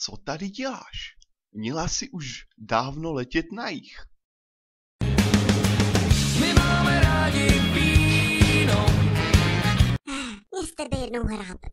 co tady děláš? Měla si už dávno letět na jich. My máme rádi víno. Mě z tebe jednou hrábne.